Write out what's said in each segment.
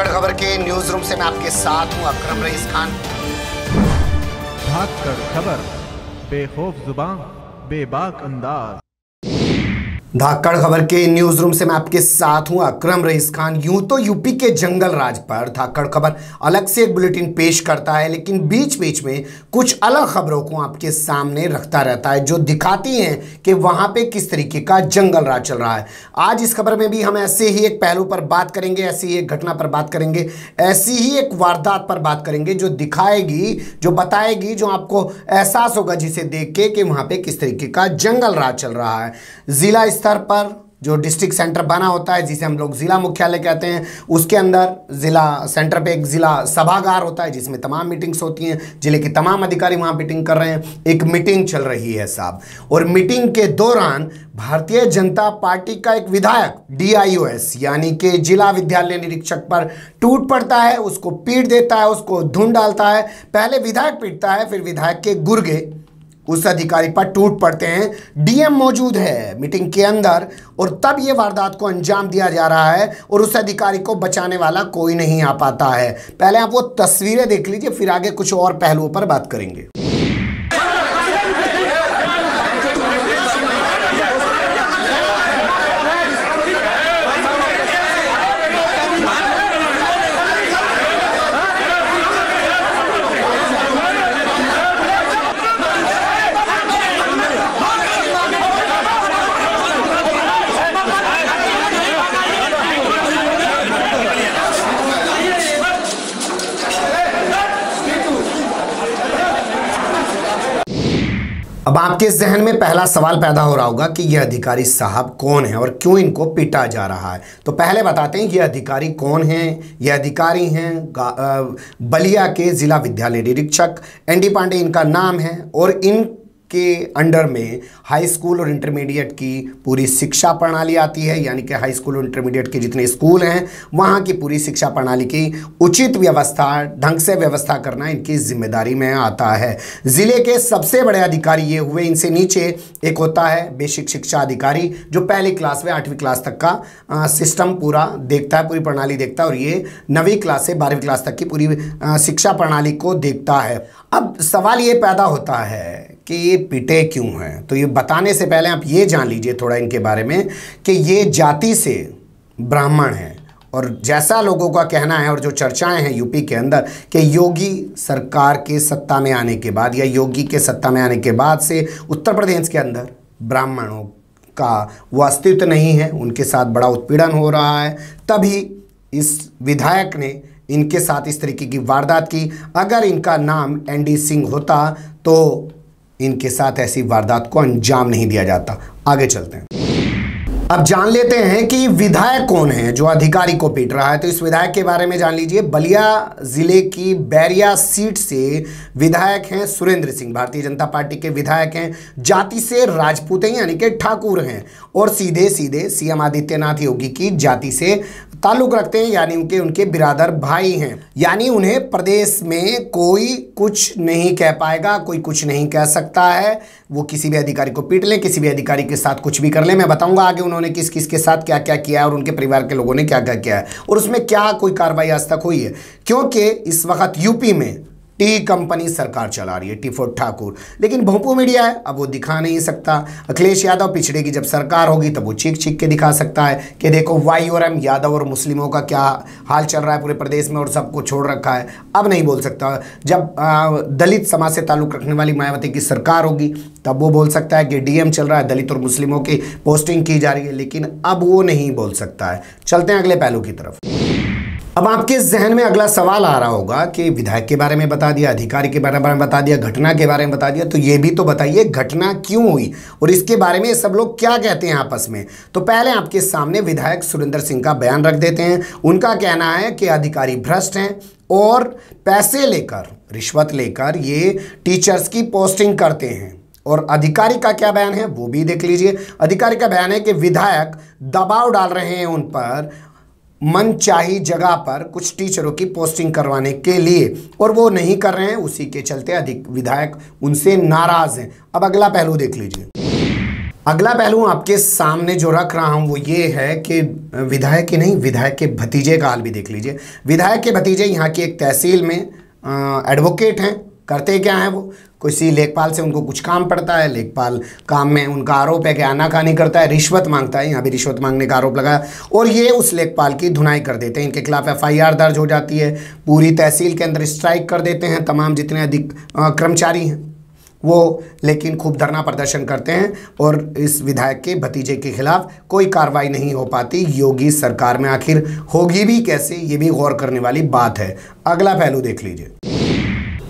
धाकड़ खबर के news room से मैं आपके साथ हूँ अक्रम रईस खान। धाकड़ खबर, बेखौफ ज़ुबान, बेबाक अंदाज। धाकड़ खबर के न्यूज़ रूम से मैं आपके साथ हूँ, अकरम रईस खान। यूँ तो यूपी के जंगल राज पर धाकड़ खबर अलग से एक बुलेटिन पेश करता है, लेकिन बीच बीच में कुछ अलग खबरों को आपके सामने रखता रहता है, जो दिखाती हैं कि वहाँ पे किस तरीके का जंगल राज चल रहा है। आज इस खबर में भी हम ऐसे ही एक पहलू पर बात करेंगे, ऐसी ही एक घटना पर बात करेंगे, ऐसी ही एक वारदात पर बात करेंगे, जो दिखाएगी, जो बताएगी, जो आपको एहसास होगा जिसे देख के कि वहाँ पर किस तरीके का जंगल राज चल रहा है। जिला स्तर पर जो डिस्ट्रिक्ट सेंटर बना होता है, जिसे हम लोग ज़िला मुख्यालय कहते हैं, उसके अंदर ज़िला सेंटर पे एक ज़िला सभागार होता है, जिसमें तमाम मीटिंग्स होती हैं। ज़िले के तमाम अधिकारी वहाँ मीटिंग कर रहे हैं। एक मीटिंग चल रही है साहब। और मीटिंग के दौरान भारतीय जनता पार्टी का एक विधायक डीआईओएस यानी कि जिला विद्यालय निरीक्षक पर टूट पड़ता है, उसको पीट देता है, उसको धुन डालता है। पहले विधायक पीटता है, फिर विधायक के गुर्गे उस अधिकारी पर टूट पड़ते हैं। डीएम मौजूद है मीटिंग के अंदर और तब ये वारदात को अंजाम दिया जा रहा है और उस अधिकारी को बचाने वाला कोई नहीं आ पाता है। पहले आप वो तस्वीरें देख लीजिए, फिर आगे कुछ और पहलुओं पर बात करेंगे। अब आपके जहन में पहला सवाल पैदा हो रहा होगा कि यह अधिकारी साहब कौन है और क्यों इनको पीटा जा रहा है। तो पहले बताते हैं ये अधिकारी कौन है? यह अधिकारी हैं बलिया के जिला विद्यालय निरीक्षक। एन डी पांडे इनका नाम है और इन के अंडर में हाई स्कूल और इंटरमीडिएट की पूरी शिक्षा प्रणाली आती है, यानी कि हाई स्कूल और इंटरमीडिएट के जितने स्कूल हैं, वहाँ की पूरी शिक्षा प्रणाली की उचित व्यवस्था, ढंग से व्यवस्था करना इनकी ज़िम्मेदारी में आता है। ज़िले के सबसे बड़े अधिकारी ये हुए, इनसे नीचे एक होता है बेसिक शिक्षा अधिकारी, जो पहली क्लास में आठवीं क्लास तक का सिस्टम पूरा देखता है, पूरी प्रणाली देखता है, और ये नवीं क्लास से बारहवीं क्लास तक की पूरी शिक्षा प्रणाली को देखता है। अब सवाल ये पैदा होता है कि ये पिटे क्यों हैं? तो ये बताने से पहले आप ये जान लीजिए थोड़ा इनके बारे में कि ये जाति से ब्राह्मण हैं। और जैसा लोगों का कहना है और जो चर्चाएँ हैं यूपी के अंदर कि योगी सरकार के सत्ता में आने के बाद या योगी के सत्ता में आने के बाद से उत्तर प्रदेश के अंदर ब्राह्मणों का वो अस्तित्व नहीं है, उनके साथ बड़ा उत्पीड़न हो रहा है। तभी इस विधायक ने इनके साथ इस तरीके की वारदात की। अगर इनका नाम एन डी सिंह होता तो इनके साथ ऐसी वारदात को अंजाम नहीं दिया जाता। आगे चलते हैं। अब जान लेते हैं कि विधायक कौन है, जो अधिकारी को पीट रहा है। तो इस विधायक के बारे में जान लीजिए। बलिया ज़िले की बैरिया सीट से विधायक हैं सुरेंद्र सिंह। भारतीय जनता पार्टी के विधायक हैं, जाति से राजपूत हैं, यानी कि ठाकुर हैं, और सीधे सीधे सीएम आदित्यनाथ योगी की जाति से ताल्लुक रखते हैं, यानी उनके उनके बिरादर भाई हैं। यानी उन्हें प्रदेश में कोई कुछ नहीं कह पाएगा, कोई कुछ नहीं कह सकता है। वो किसी भी अधिकारी को पीट लें, किसी भी अधिकारी के साथ कुछ भी कर लें। मैं बताऊँगा आगे उन्होंने किस किस के साथ क्या क्या किया है और उनके परिवार के लोगों ने क्या क्या किया है। और उसमें क्या कोई कार्रवाई आज तक हुई है? क्योंकि इस वक्त यूपी में टी कंपनी सरकार चला रही है टी फोर ठाकुर। लेकिन भोंपू मीडिया है, अब वो दिखा नहीं सकता। अखिलेश यादव पिछड़े की जब सरकार होगी, तब वो चीख चीख के दिखा सकता है कि देखो, वाई और एम यादव और मुस्लिमों का क्या हाल चल रहा है पूरे प्रदेश में और सबको छोड़ रखा है। अब नहीं बोल सकता। जब दलित समाज से ताल्लुक़ रखने वाली मायावती की सरकार होगी, तब वो बोल सकता है कि डीएम चल रहा है, दलित और मुस्लिमों की पोस्टिंग की जा रही है, लेकिन अब वो नहीं बोल सकता है। चलते हैं अगले पहलू की तरफ़। अब आपके जहन में अगला सवाल आ रहा होगा कि विधायक के बारे में बता दिया, अधिकारी के बारे में बता दिया, घटना के बारे में बता दिया तो ये भी तो बताइए, घटना क्यों हुई और इसके बारे में सब लोग क्या कहते हैं आपस में? तो पहले आपके सामने विधायक सुरेंद्र सिंह का बयान रख देते हैं। उनका कहना है कि अधिकारी भ्रष्ट हैं और पैसे लेकर, रिश्वत लेकर ये टीचर्स की पोस्टिंग करते हैं। और अधिकारी का क्या बयान है, वो भी देख लीजिए। अधिकारी का बयान है कि विधायक दबाव डाल रहे हैं उन पर मन चाही जगह पर कुछ टीचरों की पोस्टिंग करवाने के लिए। और वो नहीं कर रहे हैं, उसी के चलते अधिक विधायक उनसे नाराज़ हैं। अब अगला पहलू देख लीजिए। अगला पहलू आपके सामने जो रख रहा हूँ वो ये है कि विधायक के नहीं, विधायक के भतीजे का हाल भी देख लीजिए। विधायक के भतीजे यहाँ की एक तहसील में एडवोकेट हैं। करते क्या हैं वो? किसी लेखपाल से उनको कुछ काम पड़ता है, लेखपाल काम में उनका आरोप है कि आनाकानी करता है, रिश्वत माँगता है, यहाँ भी रिश्वत मांगने का आरोप लगाया और ये उस लेखपाल की धुनाई कर देते हैं, इनके खिलाफ एफआईआर दर्ज हो जाती है, पूरी तहसील के अंदर स्ट्राइक कर देते हैं, तमाम जितने अधिक कर्मचारी हैं, वो लेकिन खूब धरना प्रदर्शन करते हैं और इस विधायक के भतीजे के खिलाफ कोई कार्रवाई नहीं हो पाती, योगी सरकार में आखिर होगी भी कैसे, ये भी गौर करने वाली बात है। अगला पहलू देख लीजिए।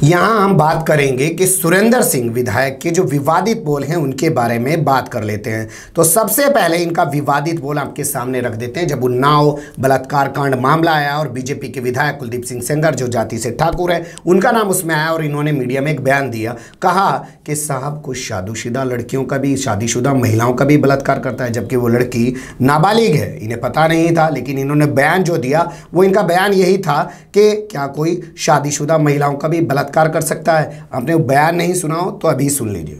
यहाँ हम बात करेंगे कि सुरेंद्र सिंह विधायक के जो विवादित बोल हैं, उनके बारे में बात कर लेते हैं। तो सबसे पहले इनका विवादित बोल आपके सामने रख देते हैं। जब उन्नाव बलात्कार कांड मामला आया और बीजेपी के विधायक कुलदीप सिंह सेंगर, जो जाति से ठाकुर है, उनका नाम उसमें आया और इन्होंने मीडिया में एक बयान दिया, कहा कि साहब, कुछ शादीशुदा लड़कियों का भी, शादीशुदा महिलाओं का भी बलात्कार करता है, जबकि वो लड़की नाबालिग है। इन्हें पता नहीं था, लेकिन इन्होंने बयान जो दिया, वो इनका बयान यही था कि क्या कोई शादीशुदा महिलाओं का भी बलात्कार बलात्कार कर सकता है। आपने वो बयान नहीं सुना हो तो अभी सुन लीजिए।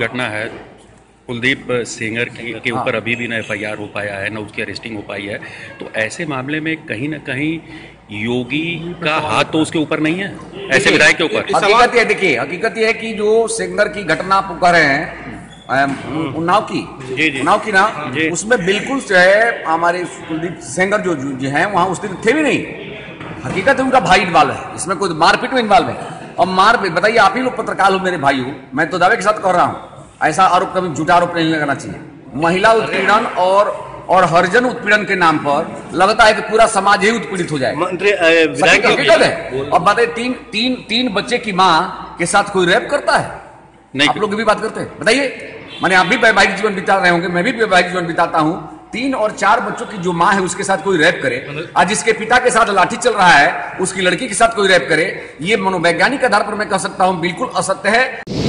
घटना है कुलदीप सेंगर की के ऊपर अभी भी ना एफ़ हो पाया है ना उसकी अरेस्टिंग हो पाई है। तो ऐसे मामले में कहीं ना कहीं योगी का हाथ तो उसके ऊपर नहीं है? ऐसे विधायक के ऊपर? हकीकत ये देखिए हकीकत ये है कि जो सेंगर की घटना आप कर रहे हैं उन्नाव की उन्नाव की ना उसमें बिल्कुल जो है हमारे कुलदीप सेंगर जो जो है वहाँ उस दिन थे भी नहीं। हकीकत है उनका भाई इन्वॉल्व है। इसमें कोई मारपीट में इन्वॉल्व है। और मारपीट बताइए आप ही लोग पत्रकार हो मेरे भाई हो। मैं तो दावे के साथ कर रहा हूँ। ऐसा आरोप कभी झूठा आरोप नहीं लगाना चाहिए। महिला उत्पीड़न और और हरिजन उत्पीड़न के नाम पर लगता है कि पूरा समाज ही उत्पीड़ित हो जाए। हकीकत है। और बताइए तीन तीन तीन बच्चे की माँ के साथ कोई रैप करता है? नहीं। आप लोग भी बात करते हैं। बताइए। मैंने आप भी वैवाहिक जीवन बिता रहे होंगे मैं भी वैवाहिक जीवन बिताता हूँ। तीन और चार बच्चों की जो माँ है, उसके साथ कोई रैप करे। आज जिसके पिता के साथ लाठी चल रहा है, उसकी लड़की के साथ कोई रैप करे, ये मनोवैज्ञानिक आधार पर मैं कह सकता हूँ, बिल्कुल असत्य है।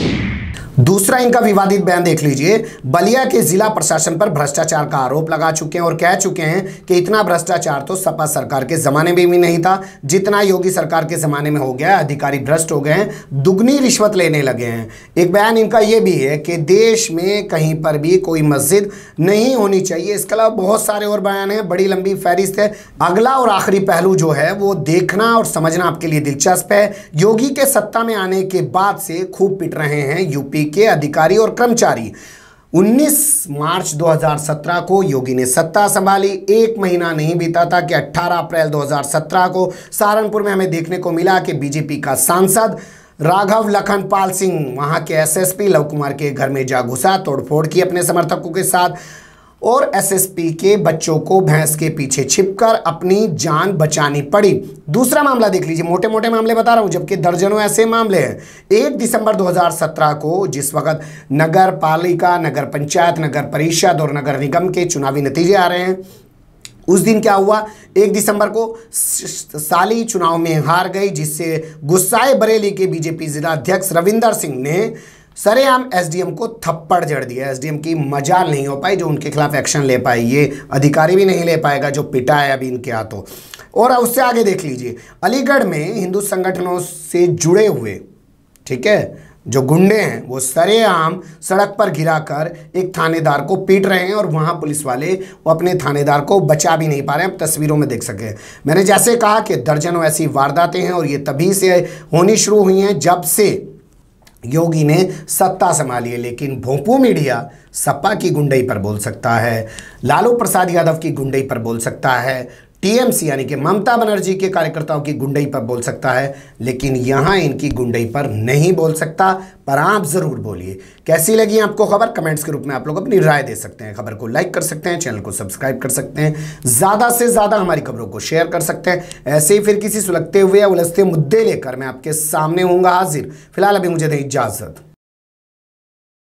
दूसरा इनका विवादित बयान देख लीजिए। बलिया के जिला प्रशासन पर भ्रष्टाचार का आरोप लगा चुके हैं और कह चुके हैं कि इतना भ्रष्टाचार तो सपा सरकार के जमाने में भी नहीं था, जितना योगी सरकार के जमाने में हो गया अधिकारी भ्रष्ट हो गए हैं, दुगनी रिश्वत लेने लगे हैं। एक बयान इनका यह भी है कि देश में कहीं पर भी कोई मस्जिद नहीं होनी चाहिए। इसके अलावा बहुत सारे और बयान हैं, बड़ी लंबी फहरिस्त है। अगला और आखिरी पहलू जो है, वो देखना और समझना आपके लिए दिलचस्प है। योगी के सत्ता में आने के बाद से खूब पिट रहे हैं यूपी के अधिकारी और कर्मचारी। 19 मार्च 2017 को योगी ने सत्ता संभाली। एक महीना नहीं बीता था कि 18 अप्रैल 2017 को सहारनपुर में हमें देखने को मिला कि बीजेपी का सांसद राघव लखनपाल सिंह, वहाँ के एसएसपी लव कुमार के घर में जा घुसा तोड़फोड़ की अपने समर्थकों के साथ। और एसएसपी के बच्चों को भैंस के पीछे छिपकर अपनी जान बचानी पड़ी। दूसरा मामला देख लीजिए। मोटे मोटे मामले बता रहा हूँ, जबकि दर्जनों ऐसे मामले हैं। एक दिसंबर 2017 को जिस वक्त नगर पालिका, नगर पंचायत, नगर परिषद और नगर निगम के चुनावी नतीजे आ रहे हैं, उस दिन क्या हुआ? एक दिसंबर को साली चुनाव में हार गई, जिससे गुस्साए बरेली के बीजेपी जिला अध्यक्ष रविंदर सिंह ने सरेआम एसडीएम को थप्पड़ जड़ दिया एसडीएम की मजाल नहीं हो पाई जो उनके खिलाफ एक्शन ले पाई। ये अधिकारी भी नहीं ले पाएगा जो पिटा है अभी इनके हाथों। और उससे आगे देख लीजिए। अलीगढ़ में हिंदू संगठनों से जुड़े हुए, ठीक है, जो गुंडे हैं, वो सरेआम सड़क पर गिराकर एक थानेदार को पीट रहे हैं और वहाँ पुलिस वाले वो अपने थानेदार को बचा भी नहीं पा रहे हैं। तस्वीरों में देख सके। मैंने जैसे कहा कि दर्जनों ऐसी वारदातें हैं और ये तभी से होनी शुरू हुई हैं जब से योगी ने सत्ता संभाली है, लेकिन भोंपू मीडिया सपा की गुंडई पर बोल सकता है, लालू प्रसाद यादव की गुंडई पर बोल सकता है टीएमसी यानी कि ममता बनर्जी के कार्यकर्ताओं की गुंडई पर बोल सकता है, लेकिन यहाँ इनकी गुंडई पर नहीं बोल सकता, पर आप ज़रूर बोलिए। कैसी लगी आपको खबर? कमेंट्स के रूप में आप लोग अपनी राय दे सकते हैं। खबर को लाइक कर सकते हैं, चैनल को सब्सक्राइब कर सकते हैं, ज़्यादा से ज़्यादा हमारी खबरों को शेयर कर सकते हैं। ऐसे ही फिर किसी सुलगते हुए या उलझते मुद्दे लेकर मैं आपके सामने हूँ हाजिर। फ़िलहाल अभी मुझे दें इजाज़त।